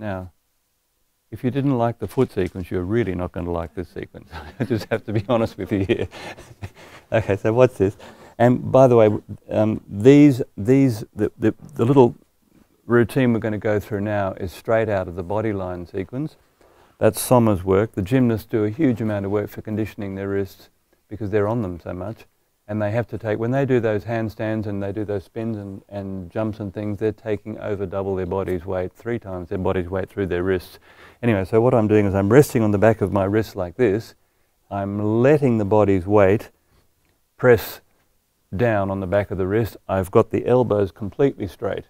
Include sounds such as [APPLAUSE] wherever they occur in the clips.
Now, if you didn't like the foot sequence, you're really not going to like this sequence. [LAUGHS] I just have to be honest with you here. [LAUGHS] okay, so what's this? And by the way, um, these, these, the, the, the little routine we're going to go through now is straight out of the body line sequence. That's Sommer's work. The gymnasts do a huge amount of work for conditioning their wrists because they're on them so much. And they have to take, when they do those handstands and they do those spins and, and jumps and things, they're taking over double their body's weight, three times their body's weight through their wrists. Anyway, so what I'm doing is I'm resting on the back of my wrist like this. I'm letting the body's weight press down on the back of the wrist. I've got the elbows completely straight.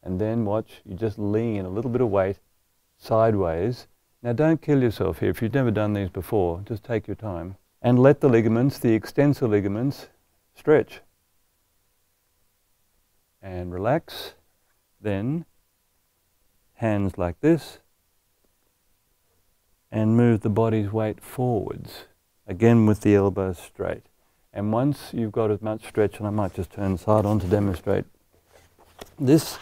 And then watch, you just lean a little bit of weight sideways. Now don't kill yourself here. If you've never done these before, just take your time. And let the ligaments, the extensor ligaments, stretch. And relax. Then hands like this and move the body's weight forwards, again with the elbows straight. And once you've got as much stretch, and I might just turn side on to demonstrate this,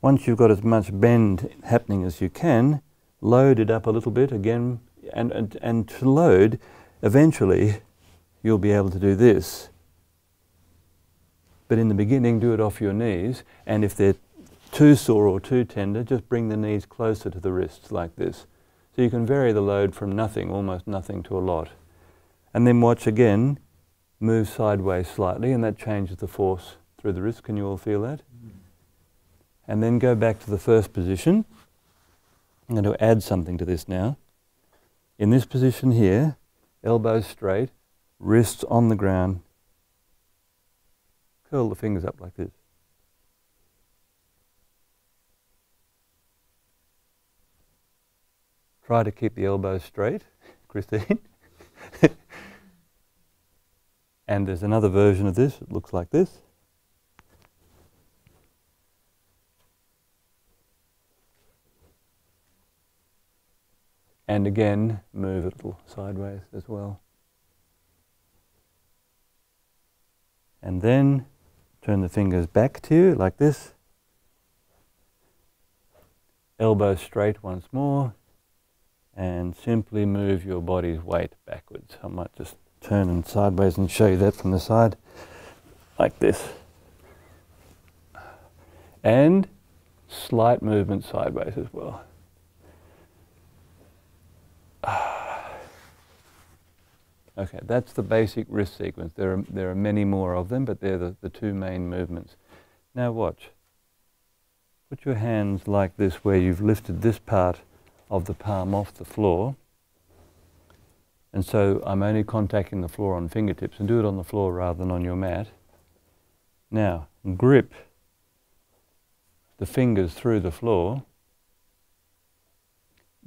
once you've got as much bend happening as you can, load it up a little bit again, and, and, and to load, eventually you'll be able to do this. But in the beginning, do it off your knees, and if they're too sore or too tender, just bring the knees closer to the wrists like this. So you can vary the load from nothing, almost nothing, to a lot. And then watch again, move sideways slightly, and that changes the force through the wrist. Can you all feel that? And then go back to the first position. I'm going to add something to this now. In this position here, elbows straight, wrists on the ground, curl the fingers up like this. Try to keep the elbows straight, [LAUGHS] Christine. [LAUGHS] and there's another version of this, it looks like this. And again, move a little sideways as well. And then turn the fingers back to you like this. Elbows straight once more and simply move your body's weight backwards. I might just turn and sideways and show you that from the side, like this. And slight movement sideways as well. Okay, that's the basic wrist sequence. There are, there are many more of them, but they're the, the two main movements. Now watch. Put your hands like this where you've lifted this part of the palm off the floor. And so I'm only contacting the floor on fingertips and do it on the floor rather than on your mat. Now, grip the fingers through the floor.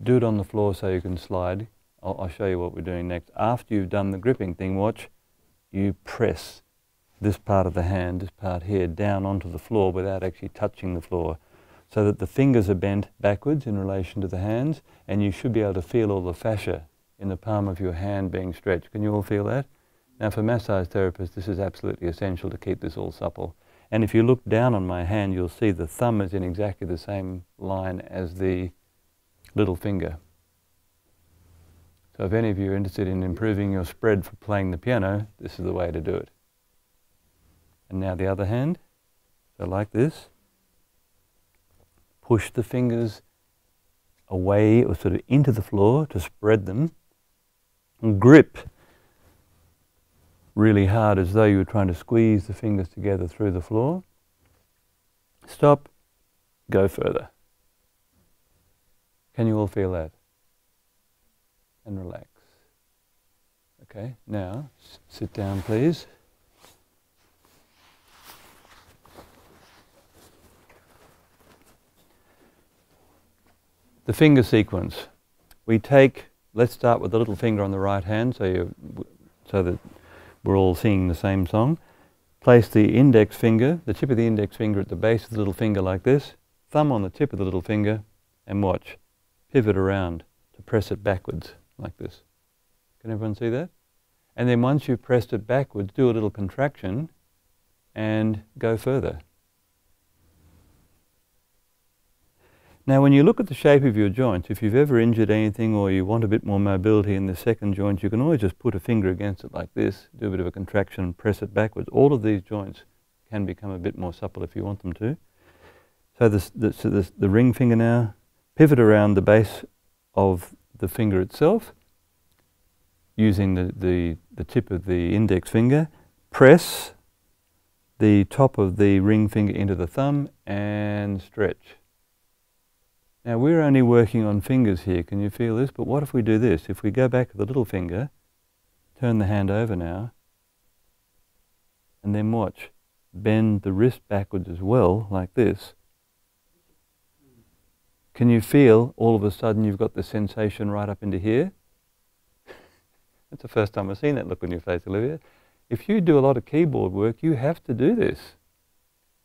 Do it on the floor so you can slide. I'll, I'll show you what we're doing next. After you've done the gripping thing, watch, you press this part of the hand, this part here, down onto the floor without actually touching the floor so that the fingers are bent backwards in relation to the hands, and you should be able to feel all the fascia in the palm of your hand being stretched. Can you all feel that? Now, for massage therapists, this is absolutely essential to keep this all supple. And if you look down on my hand, you'll see the thumb is in exactly the same line as the little finger. If any of you are interested in improving your spread for playing the piano, this is the way to do it. And now the other hand, so like this push the fingers away or sort of into the floor to spread them. And grip really hard as though you were trying to squeeze the fingers together through the floor. Stop, go further. Can you all feel that? And relax. Okay, now sit down please. The finger sequence. We take, let's start with the little finger on the right hand so, you, so that we're all singing the same song. Place the index finger, the tip of the index finger at the base of the little finger like this, thumb on the tip of the little finger, and watch. Pivot around to press it backwards like this. Can everyone see that? And then once you've pressed it backwards, do a little contraction and go further. Now, when you look at the shape of your joints, if you've ever injured anything or you want a bit more mobility in the second joint, you can always just put a finger against it like this, do a bit of a contraction and press it backwards. All of these joints can become a bit more supple if you want them to. So, this, this, so this, the ring finger now, pivot around the base of the finger itself using the, the, the tip of the index finger, press the top of the ring finger into the thumb and stretch. Now we're only working on fingers here, can you feel this? But what if we do this? If we go back to the little finger, turn the hand over now, and then watch. Bend the wrist backwards as well, like this. Can you feel all of a sudden you've got the sensation right up into here? [LAUGHS] That's the first time I've seen that look on your face, Olivia. If you do a lot of keyboard work, you have to do this.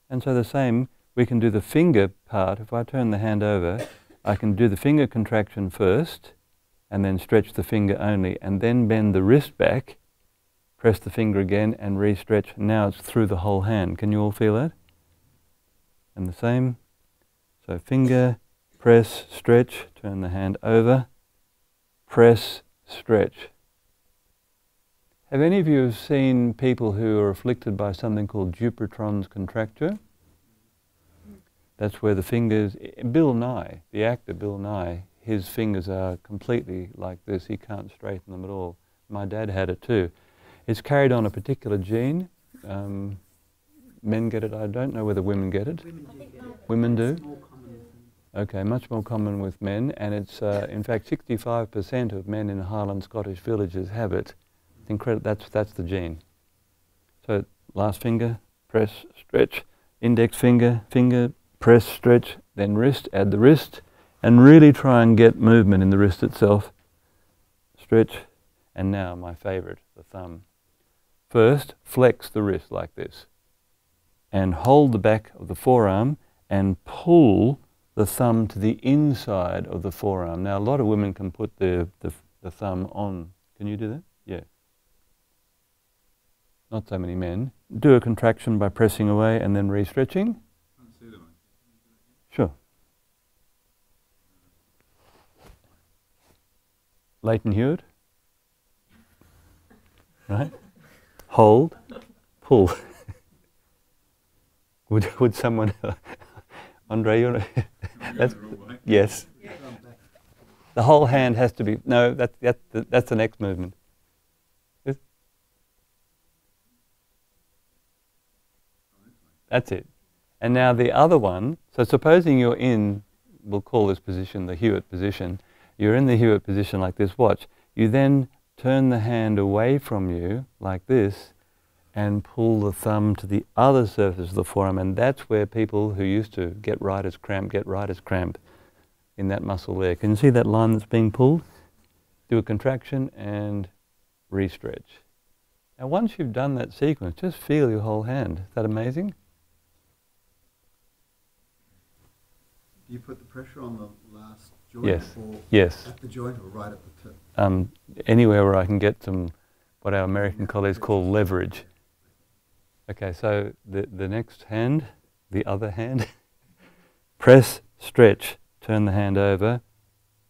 And so the same, we can do the finger part. If I turn the hand over, I can do the finger contraction first, and then stretch the finger only, and then bend the wrist back, press the finger again, and re-stretch. Now it's through the whole hand. Can you all feel that? And the same. So finger, press, stretch, turn the hand over, press, stretch. Have any of you seen people who are afflicted by something called Dupuytren's contracture? That's where the fingers, Bill Nighy, the actor Bill Nighy, his fingers are completely like this. He can't straighten them at all. My dad had it too. It's carried on a particular gene. Um, men get it. I don't know whether women get it. Women do. Okay, much more common with men, and it's uh, in fact 65% of men in Highland Scottish villages have it. It's incredible. That's that's the gene. So last finger, press, stretch, index finger, finger, press, stretch, then wrist, add the wrist, and really try and get movement in the wrist itself. Stretch, and now my favorite, the thumb. First, flex the wrist like this, and hold the back of the forearm and pull the thumb to the inside of the forearm. Now, a lot of women can put the, the, the thumb on. Can you do that? Yeah. Not so many men. Do a contraction by pressing away and then re-stretching. Sure. Lleyton Hewitt. Right? Hold, pull. [LAUGHS] would, would someone, Andre, you [LAUGHS] [LAUGHS] that's, yes. The whole hand has to be, no, that, that, that's the next movement. That's it. And now the other one, so supposing you're in, we'll call this position the Hewitt position, you're in the Hewitt position like this, watch. You then turn the hand away from you like this and pull the thumb to the other surface of the forearm and that's where people who used to get writer's cramp get writer's cramp in that muscle there. Can you see that line that's being pulled? Do a contraction and re-stretch. Now once you've done that sequence, just feel your whole hand. Is that amazing? Do you put the pressure on the last joint? Yes. yes. At the joint or right at the tip? Um, anywhere where I can get some, what our American colleagues call leverage. Okay, so the, the next hand, the other hand, [LAUGHS] press, stretch, turn the hand over,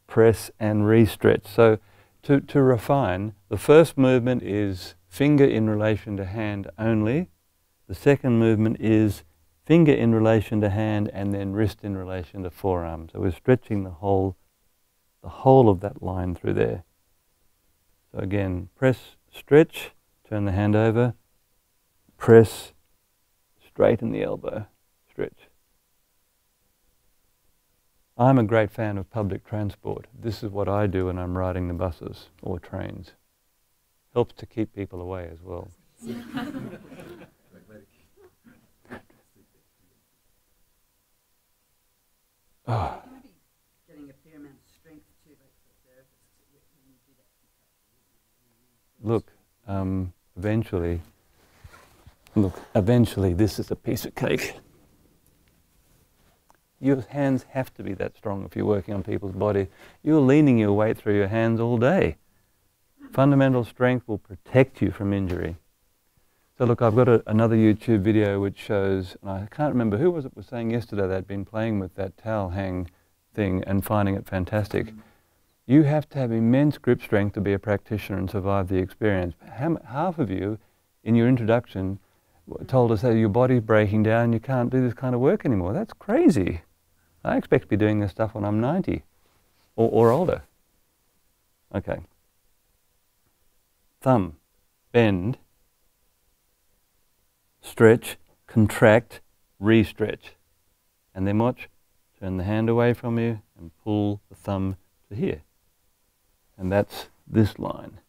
press and re-stretch. So to, to refine, the first movement is finger in relation to hand only. The second movement is finger in relation to hand and then wrist in relation to forearm. So we're stretching the whole, the whole of that line through there. So again, press, stretch, turn the hand over, press, straighten the elbow, stretch. I'm a great fan of public transport. This is what I do when I'm riding the buses or trains. Helps to keep people away as well. [LAUGHS] Oh. Look, um, eventually, look, eventually this is a piece of cake. Your hands have to be that strong if you're working on people's body. You're leaning your weight through your hands all day. Fundamental strength will protect you from injury. So look, I've got a, another YouTube video which shows, and I can't remember who was it was saying yesterday they'd been playing with that towel hang thing and finding it fantastic. You have to have immense grip strength to be a practitioner and survive the experience. Half of you, in your introduction, told us that your body's breaking down, you can't do this kind of work anymore. That's crazy. I expect to be doing this stuff when I'm 90 or, or older. Okay. Thumb, bend, stretch, contract, re-stretch. And then watch, turn the hand away from you and pull the thumb to here. And that's this line.